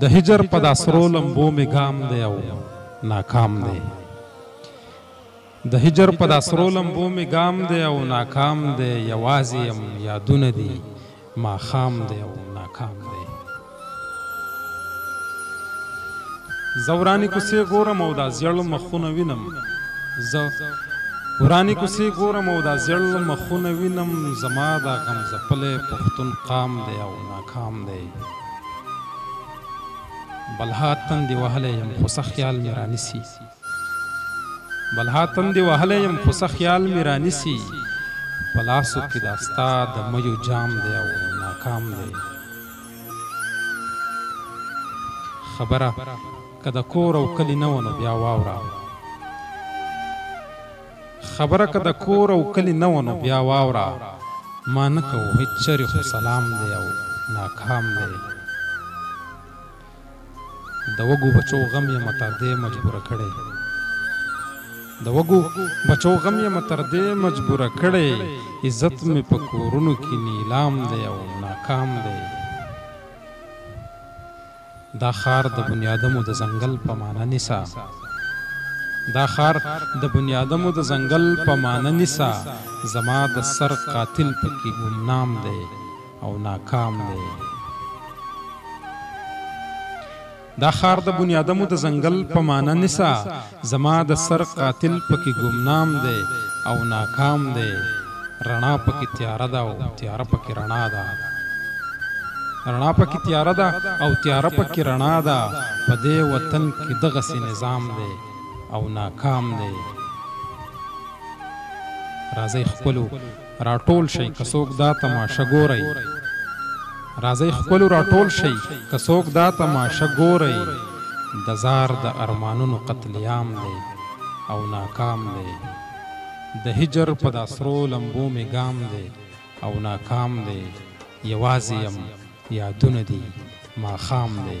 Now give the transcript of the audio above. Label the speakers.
Speaker 1: د هجر په داسرو لمبو می ګام دی او ناکام دی د هجر په داسرو لمبو می ګام دی او ناکام دی یوازې يم یادونه دي ماښام دی او ناکام دی. زه ورانې کوڅې ګورم او دا زېړ مخونه وینم زه ورانې کوڅې ګورم او دا زېړ مخونه وینم زما دا غم ځپلی پښتون قام دی او ناکام دی بلها تندې وهلی یم خو څه خیال مې رانیسي. بلها تندې وهلی یم خو څه خیال مې رانیسي په لاسو کې دا ستا د میو جام دی او ناکام دی خبره که د کور او کلی نه ونو بیا واوره خبره که د کور او کلی نه ونو بیا واوره ما نه کوو هیڅ چرې خو سلام دی او ناکام دی د وږو بچو غم يمه تر دې مجبوره کړې د وږو بچو غم يمه تر دې مجبوره کړې عزت مې په کورونو کې نیلام دی او ناکام دی دا خار د بنیادمو د ځنګل په معنا نیسا دا خار د بنیادمو د ځنګل په معنا نیسا زما د سر قاتل پکې ګمنام دی او ناکام دی. دا ښار د بنیادمو د ځنګل په معنی نسا زما د سر قاتل پکې ګمنام دی او ناکام دی. رڼا پکې تیاره ده او تیاره پکې رڼا ده. رڼا پکې تیاره ده او تیاره پکې رڼا ده. په دې وطن کې دغسې نظام دی او ناکام دی. راځئ خپلو راټول شئ که څوک دا تماشه ګورئ راځئ خپلو راټول شئ که څوک دا تماشه ګورئ د ځار د ارمانونو قتل عام دی او ناکام دی د هجر په دا سرو لمبو مې ګام دی او ناکام دی یوازې یم یادونه دي ماښام دی.